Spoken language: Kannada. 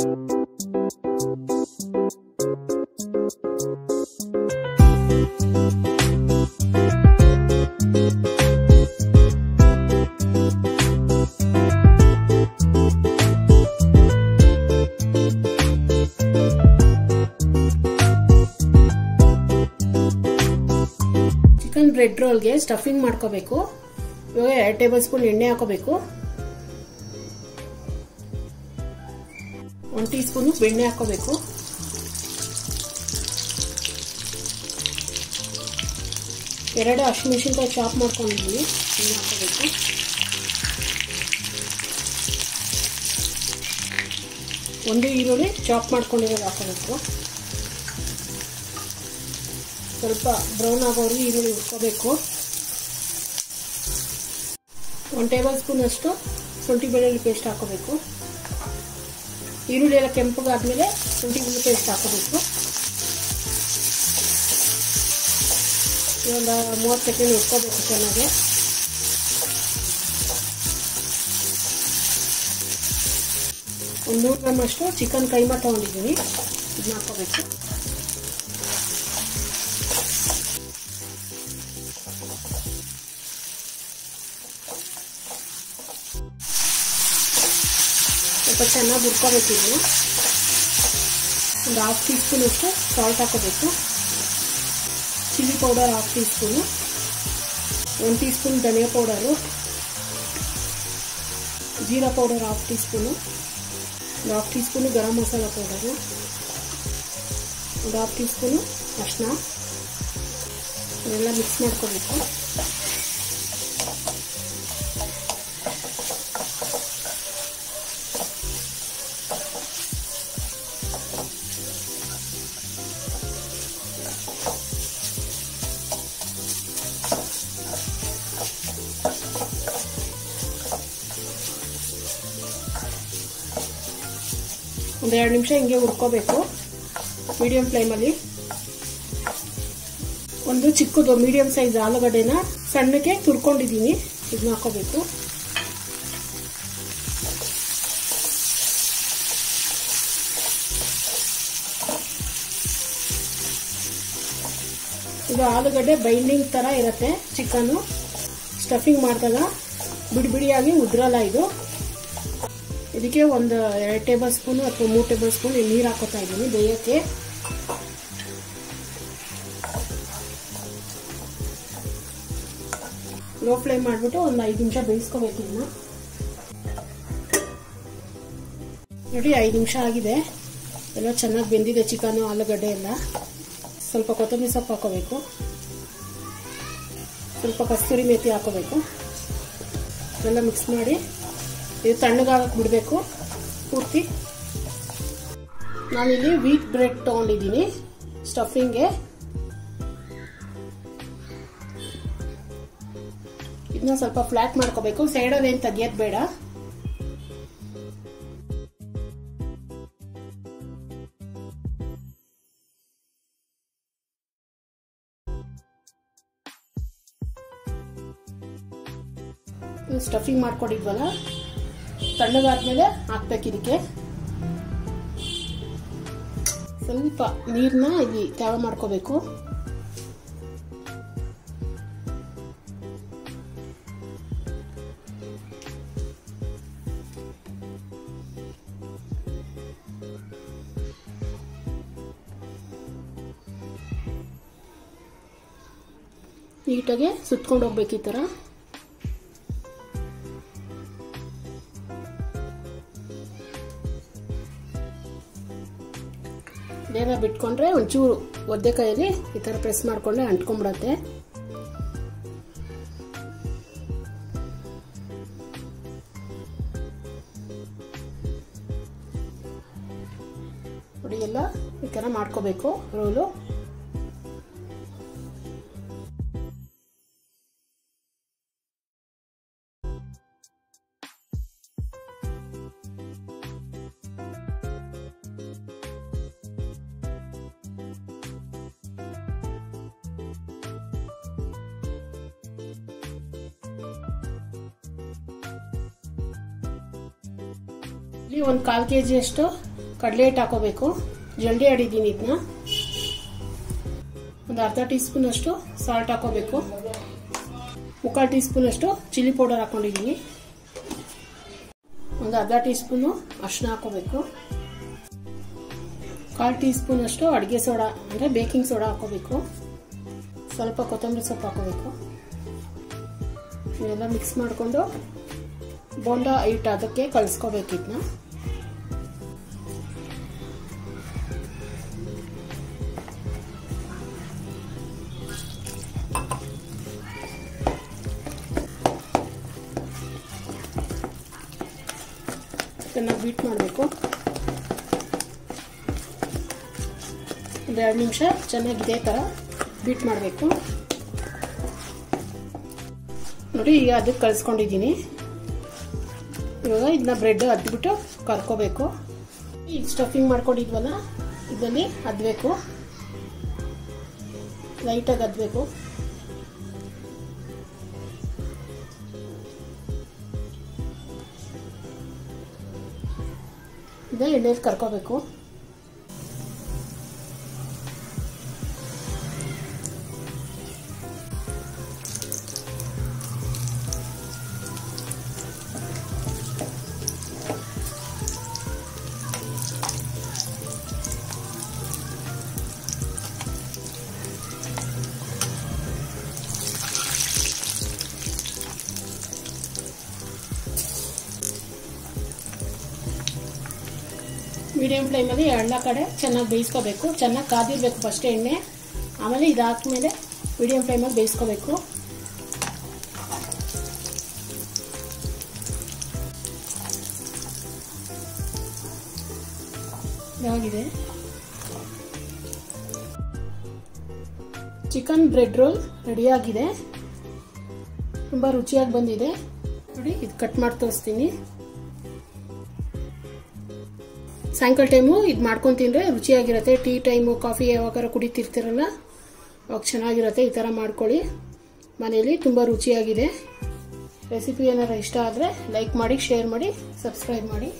ಚಿಕನ್ ಬ್ರೆಡ್ ರೋಲ್ಗೆ ಸ್ಟಫಿಂಗ್ ಮಾಡ್ಕೋಬೇಕು. ಇವಾಗ ಎರಡು ಟೇಬಲ್ ಸ್ಪೂನ್ ಎಣ್ಣೆ ಹಾಕೋಬೇಕು. ಒಂದು ಟೀ ಸ್ಪೂನು ಬೆಣ್ಣೆ ಹಾಕೋಬೇಕು ಎರಡು ಹಸಿಮೆಣಸಿನ್ಕಾಯಿ ಚಾಪ್ ಮಾಡ್ಕೊಂಡಿದ್ದೀನಿ. ಬೆಣ್ಣೆ ಹಾಕೋಬೇಕು ಒಂದು ಈರುಳ್ಳಿ ಚಾಪ್ ಮಾಡ್ಕೊಂಡಿರೋದು ಹಾಕೋಬೇಕು ಸ್ವಲ್ಪ ಬ್ರೌನ್ ಆಗೋರಿಗೆ ಈರುಳ್ಳಿ ಹುರ್ಕೋಬೇಕು. ಒಂದು ಟೇಬಲ್ ಸ್ಪೂನ್ ಅಷ್ಟು ಶುಂಠಿ ಬೆಳ್ಳುಳ್ಳಿ ಪೇಸ್ಟ್ ಹಾಕೋಬೇಕು ಈರುಳ್ಳಿ ಎಲ್ಲ ಕೆಂಪಗಾದ್ಮೇಲೆ ಶುಂಠಿ ಬೆಳ್ಳುಳ್ಳಿ ಪೇಸ್ಟ್ ಹಾಕೋಬೇಕು. ಒಂದು ಮೂವತ್ತು ಸೆಕೆಂಡ್ ಇಟ್ಕೋಬೇಕು ಚೆನ್ನಾಗಿ. ಒಂದು ನೂರು ಗ್ರಾಮ್ ಅಷ್ಟು ಚಿಕನ್ ಕೈಮಾ ತೊಗೊಂಡಿದ್ದೀನಿ ಇದನ್ನ ಹಾಕೋಬೇಕು. ಸ್ವಲ್ಪ ಚೆನ್ನಾಗಿ ಹುರ್ಕೋಬೇಕು ಇದನ್ನು ಒಂದು ಹಾಫ್ ಟೀ ಸ್ಪೂನ್ ಅಷ್ಟು ಸಾಲ್ಟ್ ಹಾಕೋಬೇಕು chilli powder half teaspoon ಒಂದು ಟೀ ಸ್ಪೂನ್ ಧನಿಯಾ ಪೌಡರು ಜೀರಾ ಪೌಡರ್ ಹಾಫ್ ಟೀ ಸ್ಪೂನು ಒಂದು half teaspoon garam masala powder ಒಂದು ಹಾಫ್ ಟೀ ಸ್ಪೂನು ಅರಿಶಿನ ಇದೆಲ್ಲ ಮಿಕ್ಸ್ ಮಾಡ್ಕೋಬೇಕು ಒಂದು ಎರಡು ನಿಮಿಷ ಹಿಂಗೆ ಹುರ್ಕೋಬೇಕು. ಮೀಡಿಯಂ ಫ್ಲೇಮಲ್ಲಿ ಒಂದು ಚಿಕ್ಕದು ಮೀಡಿಯಂ ಸೈಜ್ ಆಲೂಗಡ್ಡೆನ ಸಣ್ಣಕ್ಕೆ ತುರ್ಕೊಂಡಿದ್ದೀನಿ. ಇದನ್ನ ಹಾಕೋಬೇಕು. ಇದು ಆಲೂಗಡ್ಡೆ ಬೈಂಡಿಂಗ್ ತರ ಇರುತ್ತೆ ಚಿಕನ್ ಸ್ಟಫಿಂಗ್ ಮಾಡಿದಾಗ ಬಿಡಿ ಬಿಡಿಯಾಗಿ ಉದ್ರಲ್ಲ ಇದು. ಇದಕ್ಕೆ ಒಂದು ಎರಡು ಟೇಬಲ್ ಸ್ಪೂನು ಅಥವಾ ಮೂರು ಟೇಬಲ್ ಸ್ಪೂನ್ ನೀರು ಹಾಕೋತಾ ಇದ್ದೀನಿ ಬೇಯಕ್ಕೆ. ಲೋ ಫ್ಲೇಮ್ ಮಾಡಿಬಿಟ್ಟು ಒಂದು ಐದು ನಿಮಿಷ ಬೇಯಿಸ್ಕೋಬೇಕು ಇದನ್ನ. ನೋಡಿ, ಐದು ನಿಮಿಷ ಆಗಿದೆ. ಎಲ್ಲ ಚೆನ್ನಾಗಿ ಬೆಂದಿದೆ ಚಿಕನು ಆಲೂಗಡ್ಡೆ ಎಲ್ಲ. ಸ್ವಲ್ಪ ಕೊತ್ತಂಬರಿ ಸೊಪ್ಪು ಹಾಕೋಬೇಕು. ಸ್ವಲ್ಪ ಕಸ್ತೂರಿ ಮೇಥಿ ಹಾಕೋಬೇಕು. ಎಲ್ಲ ಮಿಕ್ಸ್ ಮಾಡಿ ಇದು ತಣ್ಣಗಾಗಕ್ಕೆ ಬಿಡಬೇಕು ಪೂರ್ತಿ. ನಾನಿಲ್ಲಿ ವೀಟ್ ಬ್ರೆಡ್ ತೊಗೊಂಡಿದ್ದೀನಿ ಸ್ಟಫಿಂಗ್ಗೆ ಇದನ್ನ ಸ್ವಲ್ಪ ಫ್ಲಾಟ್ ಮಾಡ್ಕೋಬೇಕು. ಸೈಡಲ್ಲಿ ಏನು ತೆಗಿಯೋದು ಬೇಡ. ಸ್ಟಫಿಂಗ್ ಮಾಡ್ಕೊಂಡಿದ್ವಲ್ಲ? ತಣ್ಣಗಾದ್ಮೇಲೆ ಹಾಕ್ಬೇಕು ಇದಕ್ಕೆ. ಸ್ವಲ್ಪ ನೀರನ್ನ ಇಲ್ಲಿ ತ್ಯಾವ ಮಾಡ್ಕೋಬೇಕು. ನೀಟಾಗಿ ಸುತ್ಕೊಂಡು ಹೋಗ್ಬೇಕು ಈ ಥರ ಬೇಗ ಬಿಟ್ಕೊಂಡ್ರೆ ಒಂಚೂರು ಒದ್ದೆ ಕೈಯಲ್ಲಿ ಈ ಥರ ಪ್ರೆಸ್ ಮಾಡಿಕೊಂಡ್ರೆ ಅಂಟ್ಕೊಂಡ್ಬಿಡತ್ತೆ ನೋಡಿ ಎಲ್ಲ ಈ ಥರ ಮಾಡ್ಕೋಬೇಕು ರೋಲು. ಇಲ್ಲಿ ಒಂದು ಕಾಲು ಕೆ ಜಿಯಷ್ಟು ಕಡಲೆ ಹಿಟ್ಟು ಹಾಕೋಬೇಕು. ಜಲ್ದಿ ಆಡಿದ್ದೀನಿ ಇದನ್ನ ಒಂದು ಅರ್ಧ ಟೀ ಸ್ಪೂನ್ ಅಷ್ಟು ಸಾಲ್ಟ್ ಹಾಕೋಬೇಕು. ಮುಕ್ಕಾಲು ಟೀ ಸ್ಪೂನ್ ಅಷ್ಟು ಚಿಲ್ಲಿ ಪೌಡರ್ ಹಾಕೊಂಡಿದ್ದೀನಿ. ಒಂದು ಅರ್ಧ ಟೀ ಸ್ಪೂನು ಅರಿಶಿನ ಹಾಕೋಬೇಕು. ಕಾಲು ಟೀ ಸ್ಪೂನ್ ಅಷ್ಟು ಅಡುಗೆ ಸೋಡಾ, ಅಂದರೆ ಬೇಕಿಂಗ್ ಸೋಡಾ ಹಾಕೋಬೇಕು. ಸ್ವಲ್ಪ ಕೊತ್ತಂಬರಿ ಸೊಪ್ಪು ಹಾಕೋಬೇಕು. ಇವೆಲ್ಲ ಮಿಕ್ಸ್ ಮಾಡಿಕೊಂಡು ಬೋಂಡ ಹಿಟ್ಟು ಅದಕ್ಕೆ ಕಲಿಸ್ಕೋಬೇಕು ಇದನ್ನ ಚೆನ್ನಾಗಿ ಬೀಟ್ ಮಾಡಬೇಕು. ಒಂದು ಎರಡು ನಿಮಿಷ ಚೆನ್ನಾಗಿ ಇದೇ ಥರ ಬೀಟ್ ಮಾಡಬೇಕು. ನೋಡಿ ಈಗ ಅದಕ್ಕೆ ಕಲಿಸ್ಕೊಂಡಿದ್ದೀನಿ ಇವಾಗ ಇದನ್ನ ಬ್ರೆಡ್ ಅದ್ಬಿಟ್ಟು ಕರ್ಕೋಬೇಕು. ಈಗ ಸ್ಟಫಿಂಗ್ ಮಾಡ್ಕೊಂಡಿದ್ವಲ್ಲ, ಇದರಲ್ಲಿ ಅದ್ಬೇಕು ಲೈಟಾಗಿ ಅದ್ಬೇಕು ಇದನ್ನ ಎಣ್ಣೆಲಿ ಕರ್ಕೋಬೇಕು. ಮೀಡಿಯಂ ಫ್ಲೇಮಲ್ಲಿ ಎಲ್ಲ ಕಡೆ ಚೆನ್ನಾಗಿ ಬೇಯಿಸ್ಕೋಬೇಕು. ಚೆನ್ನಾಗಿ ಕಾದಿರಬೇಕು ಫಸ್ಟ್ ಎಣ್ಣೆ. ಆಮೇಲೆ ಇದಾದ್ಮೇಲೆ ಮೀಡಿಯಂ ಫ್ಲೇಮಲ್ಲಿ ಬೇಯಿಸ್ಕೋಬೇಕು. ಇದಾಗಿದೆ. ಚಿಕನ್ ಬ್ರೆಡ್ ರೋಲ್ ರೆಡಿಯಾಗಿದೆ. ತುಂಬ ರುಚಿಯಾಗಿ ಬಂದಿದೆ. ನೋಡಿ, ಇದು ಕಟ್ ಮಾಡಿ ತೋರಿಸ್ತೀನಿ ಸಾಯಂಕಾಲ ಟೈಮು ಇದು ಮಾಡ್ಕೊಂಡು ತಿಂದರೆ ರುಚಿಯಾಗಿರುತ್ತೆ. ಟೀ ಟೈಮು ಕಾಫಿ ಯಾವಾಗಾರ ಕುಡಿತಿರ್ತೀರಲ್ಲ, ಅವಾಗ ಚೆನ್ನಾಗಿರುತ್ತೆ. ಈ ಥರ ಮಾಡ್ಕೊಳ್ಳಿ. ಮನೆಯಲ್ಲಿ ತುಂಬ ರುಚಿಯಾಗಿದೆ. ರೆಸಿಪಿ ಏನಾರು ಇಷ್ಟ ಆದರೆ ಲೈಕ್ ಮಾಡಿ ಶೇರ್ ಮಾಡಿ ಸಬ್ಸ್ಕ್ರೈಬ್ ಮಾಡಿ.